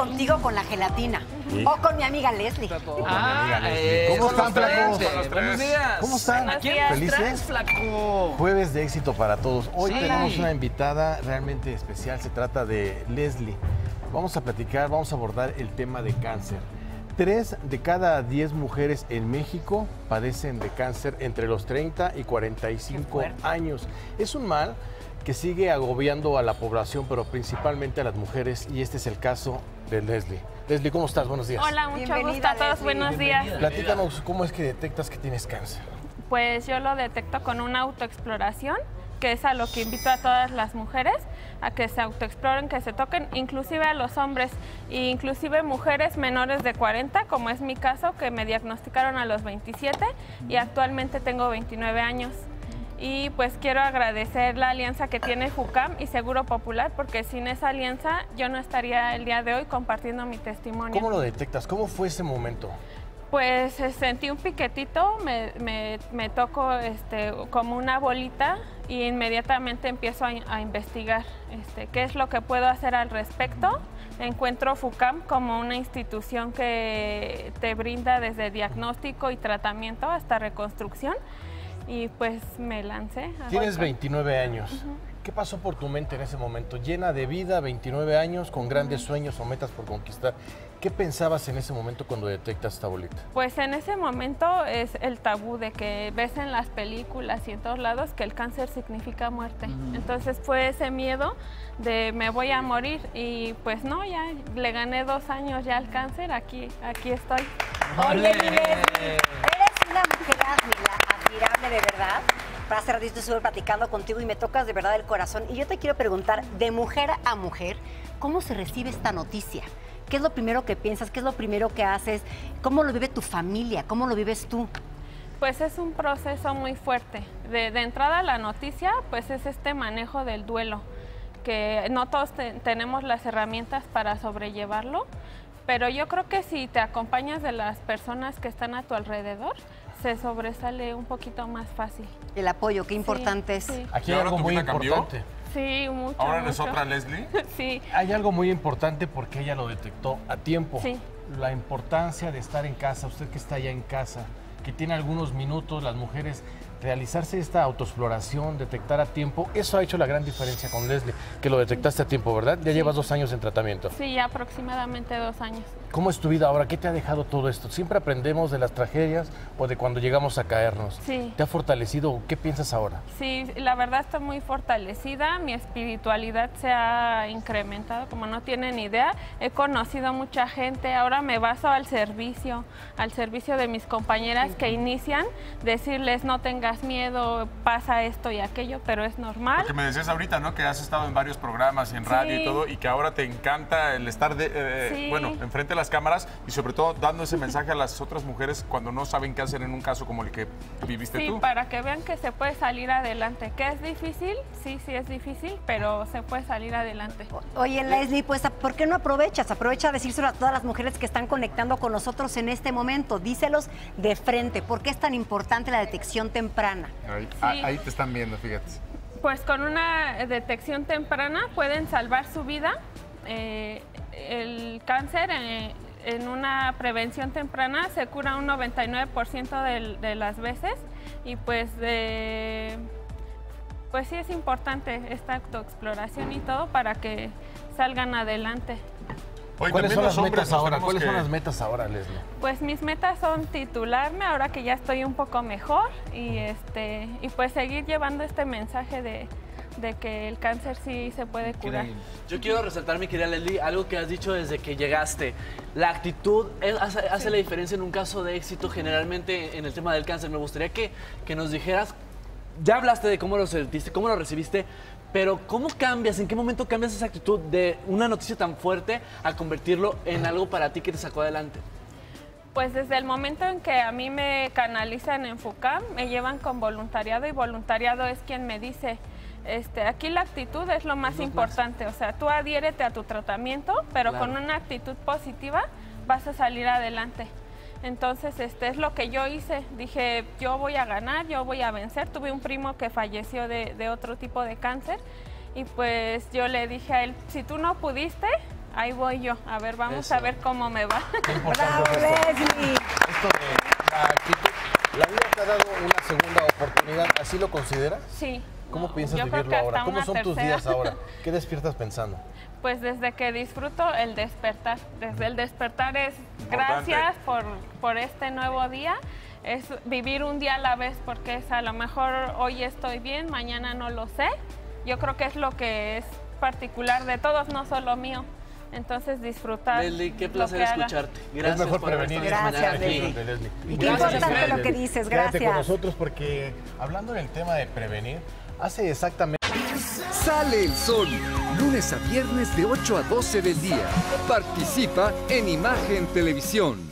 contigo con la gelatina. O con mi amiga Leslie. Ah, ¿Cómo con están, flacos? Buenos días. ¿Cómo están? ¿A quién nos ¿Felices? flaco? Jueves de éxito para todos. Hoy Sí. tenemos una invitada realmente especial. Se trata de Leslie. Vamos a platicar, vamos a abordar el tema de cáncer. Tres de cada diez mujeres en México padecen de cáncer entre los 30 y 45 años. Es un mal que sigue agobiando a la población, pero principalmente a las mujeres, y este es el caso de Leslie. Leslie, ¿cómo estás? Buenos días. Hola, mucho Bienvenida, gusto a todos. Leslie. Buenos días. Platícanos cómo es que detectas que tienes cáncer. Pues yo lo detecto con una autoexploración, que es a lo que invito a todas las mujeres a que se autoexploren, que se toquen, inclusive a los hombres, e inclusive mujeres menores de 40, como es mi caso, que me diagnosticaron a los 27 y actualmente tengo 29 años. Y pues quiero agradecer la alianza que tiene FUCAM y Seguro Popular, porque sin esa alianza yo no estaría el día de hoy compartiendo mi testimonio. ¿Cómo lo detectas? ¿Cómo fue ese momento? Pues eh, sentí un piquetito, me, me, me toco este, como una bolita y inmediatamente empiezo a, a investigar este, qué es lo que puedo hacer al respecto. Encuentro FUCAM como una institución que te brinda desde diagnóstico y tratamiento hasta reconstrucción y pues me lancé. Tienes FUCAM. 29 años. ¿Qué pasó por tu mente en ese momento? Llena de vida, 29 años, con grandes sueños o metas por conquistar. ¿Qué pensabas en ese momento cuando detectas esta bolita? Pues en ese momento es el tabú de que ves en las películas y en todos lados que el cáncer significa muerte. Entonces fue ese miedo de me voy a morir y pues no, ya le gané dos años ya al cáncer, aquí, aquí estoy. Oye, mi Leslie, eres una mujer admira- admirable de verdad. Para hace ratito estuve platicando contigo y me tocas de verdad el corazón. Y yo te quiero preguntar, de mujer a mujer, ¿cómo se recibe esta noticia? ¿Qué es lo primero que piensas? ¿Qué es lo primero que haces? ¿Cómo lo vive tu familia? ¿Cómo lo vives tú? Pues es un proceso muy fuerte. De, de entrada la noticia, pues es este manejo del duelo, que no todos te- tenemos las herramientas para sobrellevarlo, pero yo creo que si te acompañas de las personas que están a tu alrededor, se sobresale un poquito más fácil. El apoyo, qué importante es. Sí, Aquí ¿Y hay ahora algo muy importante. sí, mucho. ¿Ahora eres mucho. otra Leslie? Sí, Hay algo muy importante porque ella lo detectó a tiempo. Sí. La importancia de estar en casa, usted que está allá en casa, que tiene algunos minutos, las mujeres, realizarse esta autoexploración, detectar a tiempo, eso ha hecho la gran diferencia con Leslie, que lo detectaste a tiempo, ¿verdad? Ya llevas dos años en tratamiento. sí, aproximadamente dos años. ¿Cómo es tu vida ahora? ¿Qué te ha dejado todo esto? ¿Siempre aprendemos de las tragedias o de cuando llegamos a caernos? Sí. ¿Te ha fortalecido? ¿Qué piensas ahora? Sí, la verdad estoy muy fortalecida, mi espiritualidad se ha incrementado, como no tienen idea. He conocido mucha gente, ahora me baso al servicio, al servicio de mis compañeras que inician, decirles no tengas miedo, pasa esto y aquello, pero es normal. Lo que me decías ahorita, ¿no? Que has estado en varios programas y en radio Sí. y todo, y que ahora te encanta el estar, de, eh, Sí. bueno, enfrente de las cámaras y sobre todo dando ese mensaje a las otras mujeres cuando no saben qué hacer en un caso como el que viviste Sí, tú. para que vean que se puede salir adelante. ¿Que es difícil? Sí, sí es difícil, pero se puede salir adelante. Oye, Leslie, pues, ¿por qué no aprovechas? Aprovecha a decírselo a todas las mujeres que están conectando con nosotros en este momento. Díselos de frente. ¿Por qué es tan importante la detección temprana? Ahí, Sí. ah, ahí te están viendo, fíjate. Pues con una detección temprana pueden salvar su vida. Eh, el cáncer eh, en una prevención temprana se cura un 99% del- de, las veces y pues eh, pues sí es importante esta autoexploración y todo para que salgan adelante. Oye, ¿Cuáles son las metas ahora? ¿Cuáles que- son las metas ahora, Leslie? Pues mis metas son titularme ahora que ya estoy un poco mejor y este y pues seguir llevando este mensaje de, de que el cáncer sí se puede curar. Yo quiero resaltar, mi querida Leslie, algo que has dicho desde que llegaste. La actitud es- hace, hace la diferencia en un caso de éxito, generalmente en el tema del cáncer. Me gustaría que, que nos dijeras, ya hablaste de cómo lo sentiste, cómo lo recibiste, pero ¿cómo cambias, en qué momento cambias esa actitud de una noticia tan fuerte a convertirlo en algo para ti que te sacó adelante? Pues desde el momento en que a mí me canalizan en FUCAM, me llevan con voluntariado y voluntariado es quien me dice, este, aquí la actitud es lo más importante, o sea, tú adhiérete a tu tratamiento, pero Claro. con una actitud positiva vas a salir adelante. Entonces, este es lo que yo hice. Dije, yo voy a ganar, yo voy a vencer. Tuve un primo que falleció de, de otro tipo de cáncer y pues yo le dije a él, si tú no pudiste, ahí voy yo. A ver, vamos Eso. a ver cómo me va. ¡Bravo. Leslie! Esto de la actitud. La vida te ha dado una segunda oportunidad, ¿así lo consideras? Sí. ¿Cómo piensas Yo creo vivirlo que ahora? hasta ¿Cómo una son tus tercera. días ahora? ¿Qué despiertas pensando? Pues desde que disfruto el despertar. Desde el despertar es Importante. gracias por, por este nuevo día. Es vivir un día a la vez porque es a lo mejor hoy estoy bien, mañana no lo sé. Yo creo que es lo que es particular de todos, no solo mío. Entonces disfrutar. Leslie, qué placer escucharte. Gracias es mejor por prevenir. Gracias. Leslie. Leslie. Y qué Gracias, importante Leslie. lo que dices, Quédate con gracias. nosotros porque hablando del tema de prevenir, hace exactamente Sale el sol, lunes a viernes de 8 a 12 del día. Participa en Imagen Televisión.